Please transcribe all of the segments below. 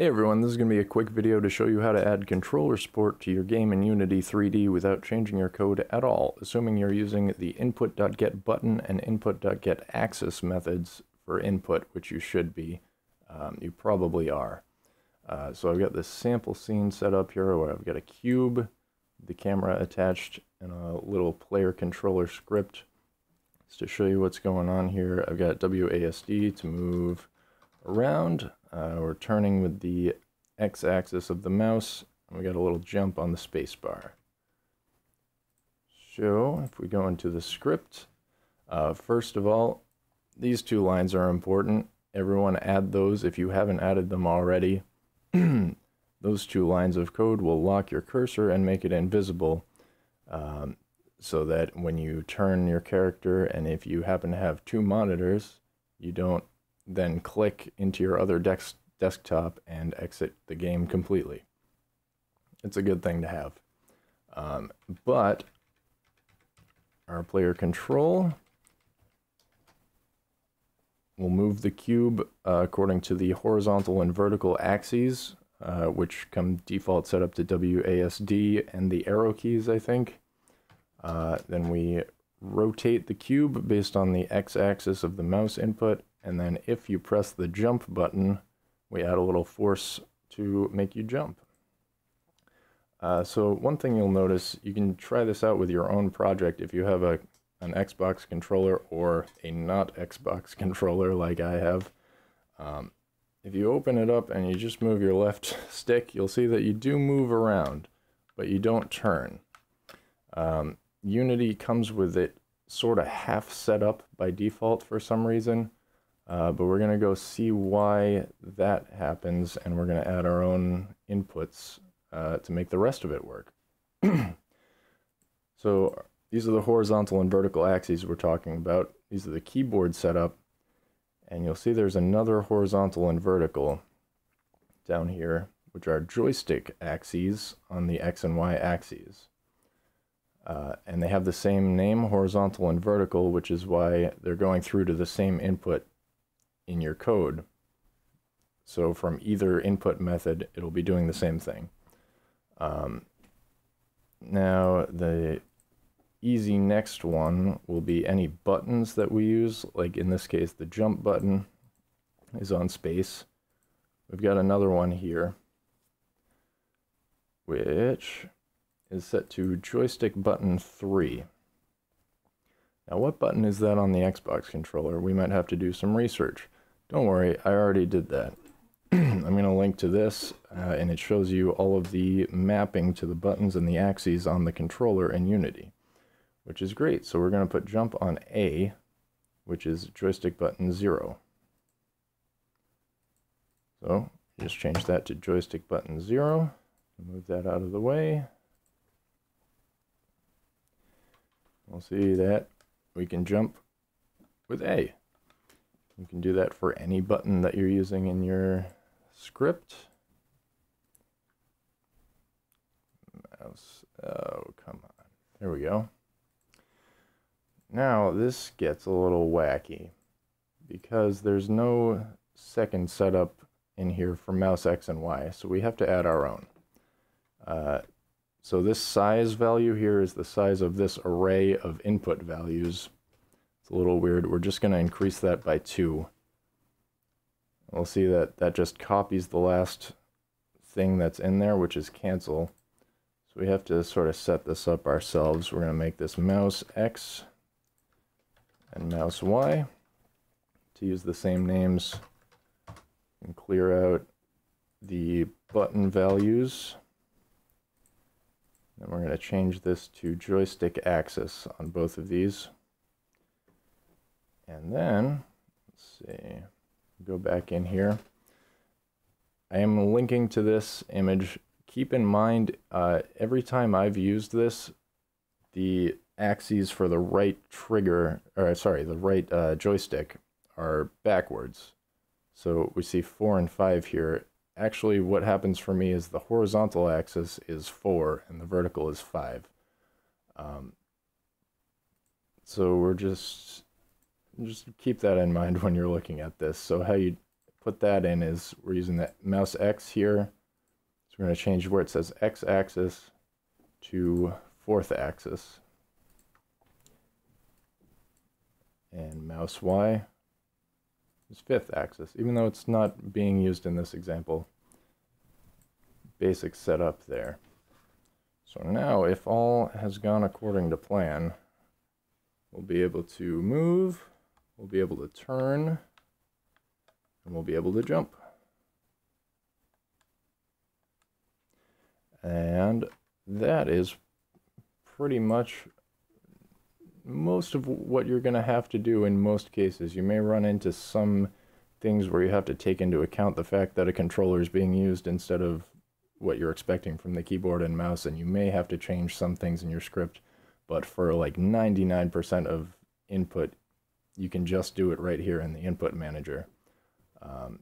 Hey everyone, this is going to be a quick video to show you how to add controller support to your game in Unity 3D without changing your code at all, assuming you're using the input.get button and input.get methods for input, which you should be. Um, you probably are. Uh, so I've got this sample scene set up here where I've got a cube, the camera attached, and a little player controller script. Just to show you what's going on here, I've got WASD to move around. Uh, we're turning with the x-axis of the mouse, and we got a little jump on the spacebar. So, if we go into the script, uh, first of all, these two lines are important. Everyone add those if you haven't added them already. those two lines of code will lock your cursor and make it invisible um, so that when you turn your character and if you happen to have two monitors, you don't then click into your other desk desktop and exit the game completely. It's a good thing to have. Um, but our player control will move the cube uh, according to the horizontal and vertical axes, uh, which come default set up to WASD and the arrow keys, I think. Uh, then we rotate the cube based on the x-axis of the mouse input and then if you press the jump button, we add a little force to make you jump. Uh, so one thing you'll notice, you can try this out with your own project if you have a an Xbox controller or a not Xbox controller like I have. Um, if you open it up and you just move your left stick, you'll see that you do move around, but you don't turn. Um, Unity comes with it sort of half set up by default for some reason. Uh, but we're going to go see why that happens, and we're going to add our own inputs uh, to make the rest of it work. so these are the horizontal and vertical axes we're talking about. These are the keyboard setup, and you'll see there's another horizontal and vertical down here, which are joystick axes on the X and Y axes. Uh, and they have the same name, horizontal and vertical, which is why they're going through to the same input in your code. So from either input method, it'll be doing the same thing. Um, now, the easy next one will be any buttons that we use. Like in this case, the jump button is on space. We've got another one here, which is set to joystick button 3. Now, what button is that on the Xbox controller? We might have to do some research. Don't worry, I already did that. I'm going to link to this, uh, and it shows you all of the mapping to the buttons and the axes on the controller in Unity, which is great. So we're going to put jump on A, which is joystick button 0. So just change that to joystick button 0, move that out of the way. We'll see that we can jump with A. You can do that for any button that you're using in your script. Mouse. Oh, come on. There we go. Now, this gets a little wacky because there's no second setup in here for mouse X and Y, so we have to add our own. Uh, so this size value here is the size of this array of input values it's a little weird. We're just going to increase that by 2. We'll see that that just copies the last thing that's in there, which is cancel. So we have to sort of set this up ourselves. We're going to make this mouse X and mouse Y to use the same names and clear out the button values. Then we're going to change this to joystick axis on both of these. And then, let's see, go back in here. I am linking to this image. Keep in mind, uh, every time I've used this, the axes for the right trigger, or sorry, the right uh, joystick are backwards. So we see 4 and 5 here. Actually, what happens for me is the horizontal axis is 4 and the vertical is 5. Um, so we're just just keep that in mind when you're looking at this. So how you put that in is we're using the mouse X here. So we're going to change where it says X axis to fourth axis. And mouse Y is fifth axis, even though it's not being used in this example. Basic setup there. So now if all has gone according to plan, we'll be able to move, we'll be able to turn, and we'll be able to jump. And that is pretty much most of what you're going to have to do in most cases. You may run into some things where you have to take into account the fact that a controller is being used instead of what you're expecting from the keyboard and mouse, and you may have to change some things in your script. But for like 99% of input, you can just do it right here in the input manager. Um,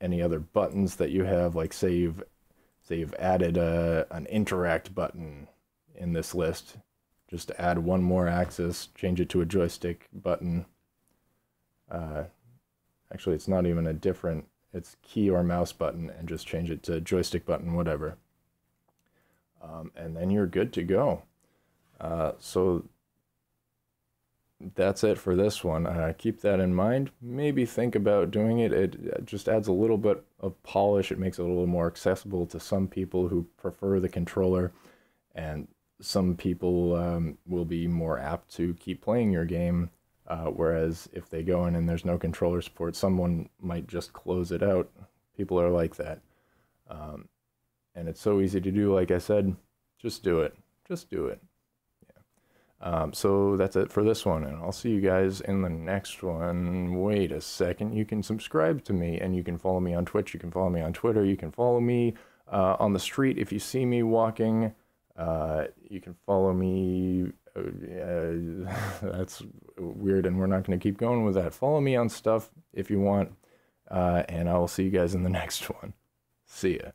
any other buttons that you have, like say you've say you've added a, an interact button in this list, just add one more axis, change it to a joystick button. Uh, actually, it's not even a different, it's key or mouse button, and just change it to joystick button, whatever. Um, and then you're good to go. Uh, so that's it for this one. Uh, keep that in mind. Maybe think about doing it. It just adds a little bit of polish. It makes it a little more accessible to some people who prefer the controller. And some people um, will be more apt to keep playing your game. Uh, whereas if they go in and there's no controller support, someone might just close it out. People are like that. Um, and it's so easy to do. Like I said, just do it. Just do it. Um, so that's it for this one, and I'll see you guys in the next one. Wait a second, you can subscribe to me, and you can follow me on Twitch, you can follow me on Twitter, you can follow me uh, on the street if you see me walking. Uh, you can follow me. Uh, that's weird, and we're not going to keep going with that. Follow me on stuff if you want, uh, and I will see you guys in the next one. See ya.